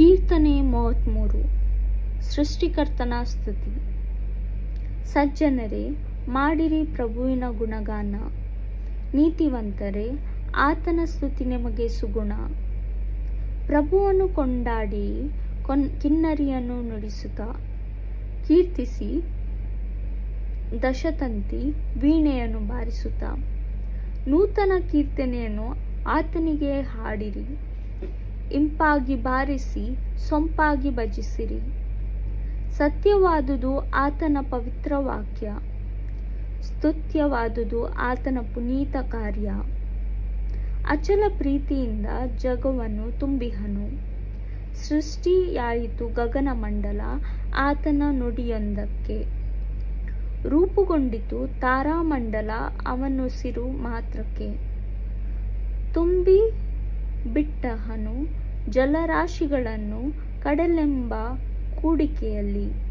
ಕೀರ್ತನೆ ಮೂವತ್ತ್ಮೂರು ಸೃಷ್ಟಿಕರ್ತನ ಸ್ತುತಿ. ಸಜ್ಜನರೇ, ಮಾಡಿರಿ ಪ್ರಭುವಿನ ಗುಣಗಾನ. ನೀತಿವಂತರೇ, ಆತನ ಸ್ತುತಿ ನಿಮಗೆ ಸುಗುಣ. ಪ್ರಭುವನ್ನು ಕೊಂಡಾಡಿ ಕೊನ್, ಕಿನ್ನರಿಯನ್ನು ನುಡಿಸುತ್ತ. ಕೀರ್ತಿಸಿ ದಶತಂತಿ ವೀಣೆಯನ್ನು ಬಾರಿಸುತ್ತ. ನೂತನ ಕೀರ್ತನೆಯನ್ನು ಆತನಿಗೆ ಹಾಡಿರಿ. ಇಂಪಾಗಿ ಬಾರಿಸಿ, ಸೊಂಪಾಗಿ ಭಜಿಸಿರಿ. ಸತ್ಯವಾದುದು ಆತನ ಪವಿತ್ರ ವಾಕ್ಯ ಸ್ತುತ್ಯವಾದುದು ಆತನ ಪುನೀತ ಕಾರ್ಯ. ಅಚಲ ಪ್ರೀತಿಯಿಂದ ಜಗವನ್ನು ತುಂಬಿಹನು. ಸೃಷ್ಟಿಯಾಯಿತು ಗಗನಮಂಡಲ ಆತನ ನುಡಿಯೊಂದಕ್ಕೆ. ರೂಪುಗೊಂಡಿತು ತಾರಾಮಂಡಲ ಅವನುಸಿರು ಮಾತ್ರಕ್ಕೆ. ತುಂಬಿ ಬಿಟ್ಟಹನು ಜಲರಾಶಿಗಳನ್ನು ಕಡಲೆಂಬ ಕೂಡಿಕೆಯಲ್ಲಿ.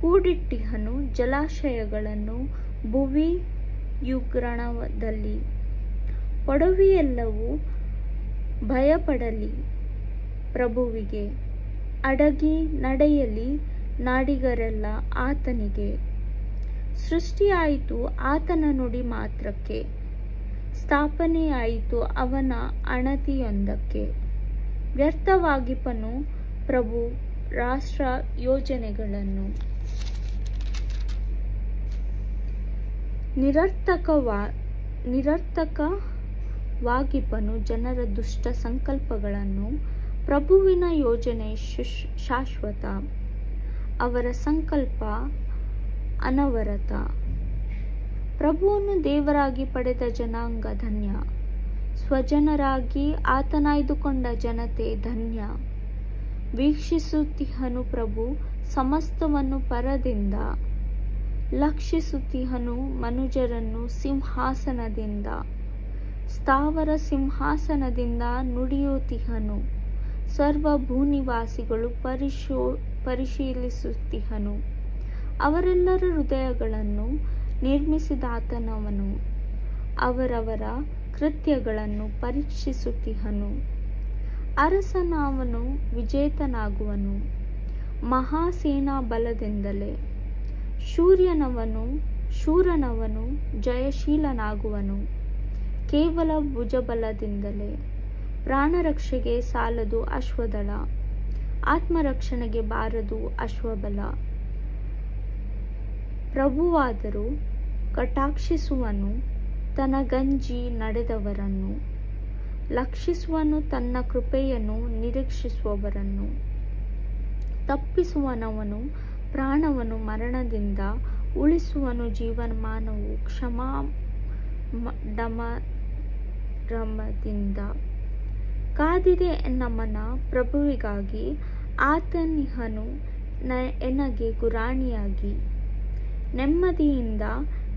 ಕೂಡಿಟ್ಟಿಹನು ಜಲಾಶಯಗಳನ್ನು ಭುವಿ ಯುಗ್ರಣದಲ್ಲಿ ಪಡವಿಯೆಲ್ಲವೂ ಭಯಪಡಲಿ ಪ್ರಭುವಿಗೆ. ಅಡಗಿ ನಡೆಯಲಿ ನಾಡಿಗರೆಲ್ಲ ಆತನಿಗೆ. ಸೃಷ್ಟಿಯಾಯಿತು ಆತನ ನುಡಿ ಮಾತ್ರಕ್ಕೆ. ಸ್ಥಾಪನೆಯಾಯಿತು ಅವನ ಅಣತಿಯೊಂದಕ್ಕೆ. ವ್ಯರ್ಥವಾಗಿಪನು ಪ್ರಭು ರಾಷ್ಟ್ರ ಯೋಜನೆಗಳನ್ನು ನಿರರ್ಥಕವಾ, ನಿರರ್ಥಕವಾಗಿಪನು ಜನರ ದುಷ್ಟ ಸಂಕಲ್ಪಗಳನ್ನು. ಪ್ರಭುವಿನ ಯೋಜನೆ ಶುಶ್, ಶಾಶ್ವತ. ಅವರ ಸಂಕಲ್ಪ ಅನವರತ. ಪ್ರಭುವನ್ನು ದೇವರಾಗಿ ಪಡೆದ ಜನಾಂಗ ಧನ್ಯ. ಸ್ವಜನರಾಗಿ ಆತನಾಯ್ದುಕೊಂಡ ಜನತೆ ಧನ್ಯ. ವೀಕ್ಷಿಸುತ್ತಿಹನು ಪ್ರಭು ಸಮಸ್ತವನ್ನು ಪರದಿಂದ. ಲಕ್ಷಿಸುತ್ತಿಹನು ಮನುಜರನ್ನು ಸಿಂಹಾಸನದಿಂದ. ಸ್ಥಾವರ ಸಿಂಹಾಸನದಿಂದ ನುಡಿಯುತ್ತಿಹನು. ಸರ್ವ ಭೂನಿವಾಸಿಗಳು ಪರಿಶೋ, ಪರಿಶೀಲಿಸುತ್ತಿಹನು. ಅವರೆಲ್ಲರ ಹೃದಯಗಳನ್ನು ನಿರ್ಮಿಸಿದಾತನವನು ಅವರವರ ಕೃತ್ಯಗಳನ್ನು ಪರೀಕ್ಷಿಸುತ್ತಿಹನು. ಅರಸನವನು ವಿಜೇತನಾಗುವನು. ಮಹಾಸೇನಾ ಬಲದಿಂದಲೇ ಸೂರ್ಯನವನು ಶೂರನವನು ಜಯಶೀಲನಾಗುವನು. ಕೇವಲ ಭುಜಬಲದಿಂದಲೇ. ಪ್ರಾಣರಕ್ಷೆಗೆ ಸಾಲದು ಅಶ್ವದಳ. ಆತ್ಮರಕ್ಷಣೆಗೆ ಬಾರದು ಅಶ್ವಬಲ. ಪ್ರಭುವಾದರೂ ಕಟಾಕ್ಷಿಸುವನು ತನಗಂಜಿ ನಡೆದವರನ್ನು, ಲಕ್ಷಿಸುವನು ತನ್ನ ಕೃಪೆಯನ್ನು ನಿರೀಕ್ಷಿಸುವವರನ್ನು ತಪ್ಪಿಸುವನವನು ಪ್ರಾಣವನ್ನು ಮರಣದಿಂದ ಉಳಿಸುವನು ಜೀವಮಾನವು ಕ್ಷಮಾ ಡಮರಮದಿಂದ ಕಾದಿದೆ ನಮ್ಮನ ಪ್ರಭುವಿಗಾಗಿ, ಆತನಿಹನು ನ, ಎನಗೆ ಗುರಾಣಿಯಾಗಿ, ನೆಮ್ಮದಿಯಿಂದ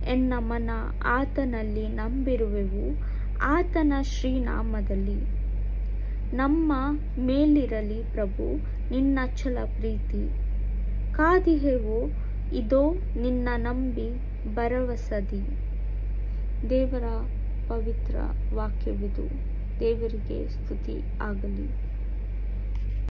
ಎನ್ನ ಮನ ಆತನಲ್ಲಿ ನಂಬಿರುವೆವು. ಆತನ ಶ್ರೀನಾಮದಲ್ಲಿ ನಮ್ಮ ಮೇಲಿರಲಿ ಪ್ರಭು ನಿನ್ನ ಛಲ ಪ್ರೀತಿ. ಕಾದಿಹೆವು, ಇದೋ ನಿನ್ನ ನಂಬಿ ಭರವಸದಿ. ದೇವರ ಪವಿತ್ರ ವಾಕ್ಯವಿದು. ದೇವರಿಗೆ ಸ್ತುತಿ ಆಗಲಿ.